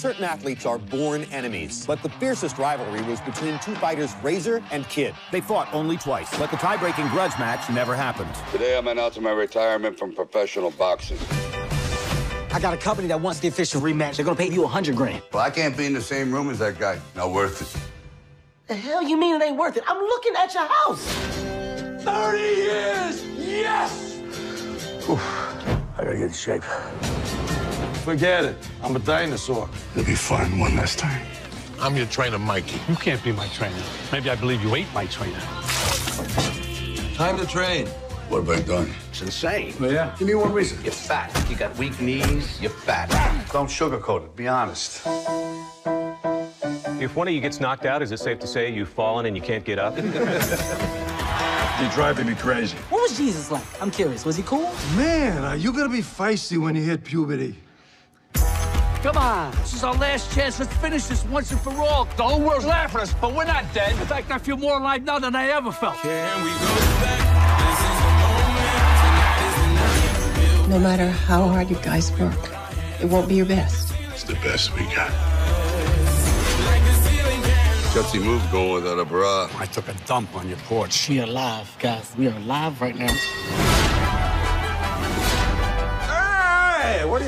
Certain athletes are born enemies, but the fiercest rivalry was between two fighters, Razor and Kid. They fought only twice, but the tie-breaking grudge match never happened. Today I'm announcing my retirement from professional boxing. I got a company that wants the official rematch. They're gonna pay you a hundred grand. Well, I can't be in the same room as that guy. Not worth it. The hell you mean it ain't worth it? I'm looking at your house. 30 years! Yes! Oof. I gotta get in shape. Forget it. I'm a dinosaur. It'll be fun one last time. I'm your trainer, Mikey. You can't be my trainer. Maybe I believe you ate my trainer. Time to train. What have I done? It's insane. Oh, yeah? Give me one reason. You're fat. You got weak knees. You're fat. Don't sugarcoat it. Be honest. If one of you gets knocked out, is it safe to say you've fallen and you can't get up? You're driving me crazy. What was Jesus like? I'm curious. Was he cool? Man, are you gonna be feisty when you hit puberty? Come on. This is our last chance. Let's finish this once and for all. The whole world's laughing at us, but we're not dead. In fact, I feel more alive now than I ever felt. No matter how hard you guys work, it won't be your best. It's the best we got. Gutsy move going without a bra. I took a dump on your porch. We are live, guys. We are alive right now.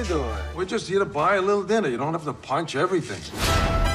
Doing? We're just here to buy a little dinner. You don't have to punch everything.